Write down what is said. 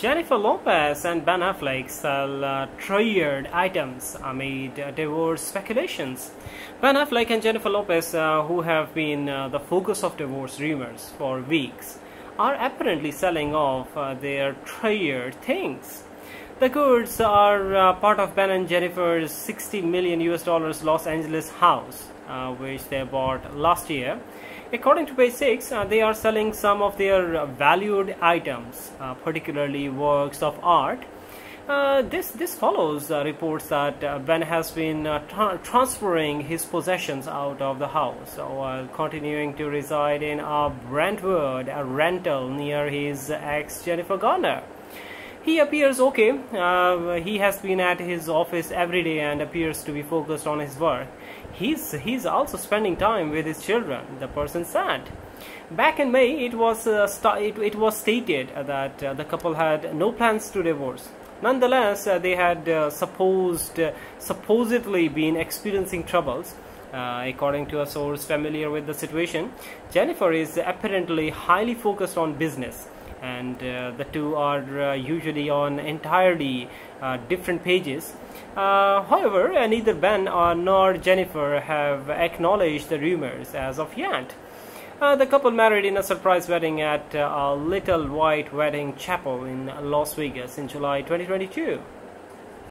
Jennifer Lopez and Ben Affleck sell uh, items amid uh, divorce speculations. Ben Affleck and Jennifer Lopez, uh, who have been uh, the focus of divorce rumors for weeks, are apparently selling off uh, their tired things. The goods are uh, part of Ben and Jennifer's 60 million US dollars Los Angeles house, which they bought last year According to page 6, uh, they are selling some of their valued items, uh, particularly works of art. Uh, this this follows uh, reports that uh, Ben has been uh, tra transferring his possessions out of the house while continuing to reside in a Brentwood a rental near his ex Jennifer Garner. He appears okay. Uh, he has been at his office every day and appears to be focused on his work. He's, he's also spending time with his children, the person said. Back in May, it was, uh, it, it, was stated that uh, the couple had no plans to divorce. Nonetheless, uh, they had uh, supposed, uh, supposedly been experiencing troubles. Uh, according to a source familiar with the situation, Jennifer is apparently highly focused on business and uh, the two are uh, usually on entirely uh, different pages. Uh, however, uh, neither Ben nor Jennifer have acknowledged the rumors as of yet. Uh, the couple married in a surprise wedding at a Little White Wedding Chapel in Las Vegas in July 2022.